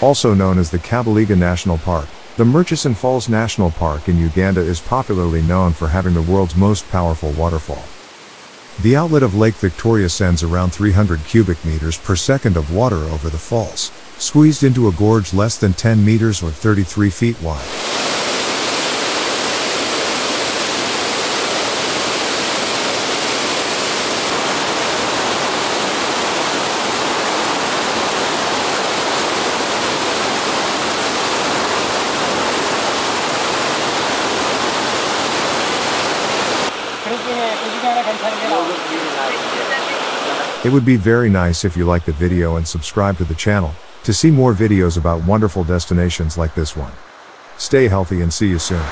Also known as the Kabalega National Park, the Murchison Falls National Park in Uganda is popularly known for having the world's most powerful waterfall. The outlet of Lake Victoria sends around 300 cubic meters per second of water over the falls, squeezed into a gorge less than 10 meters or 33 feet wide. It would be very nice if you like the video and subscribe to the channel to see more videos about wonderful destinations like this one. Stay healthy and see you soon.